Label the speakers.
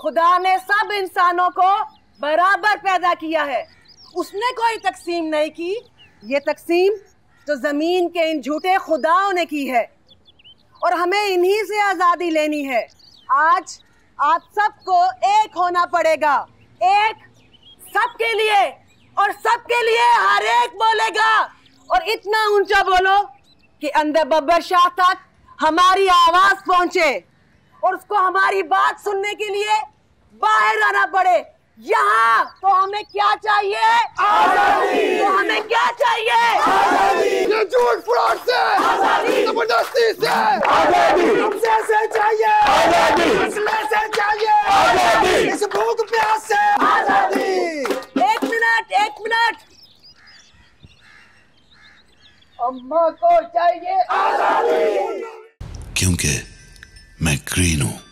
Speaker 1: खुदा ने सब इंसानों को बराबर पैदा किया है। उसने कोई तकसीम नहीं की। ये तकसीम तो ज़मीन के इन झूठे खुदाओं ने की है। और हमें इन्हीं से आज़ादी लेनी है। आज आप सबको एक होना पड़ेगा। एक सबके लिए और सबके लिए हर एक बोलेगा। और इतना ऊँचा बोलो कि अंदर बब्बर शाह तक हमारी आवाज़ पहुँचे। और उसको हमारी बात सुनने के लिए बाहर आना पड़े। यहाँ तो हमें क्या चाहिए? आज़ादी। तो हमें क्या चाहिए?
Speaker 2: ये झूठ फ्रॉड से। ज़बरदस्ती से। हमसे से चाहिए। मसले से चाहिए। इस भूख प्यास से। आज़ादी।
Speaker 1: एक मिनट एक मिनट।
Speaker 2: अम्मा को चाहिए। आज़ादी।
Speaker 3: क्योंकि Macrino.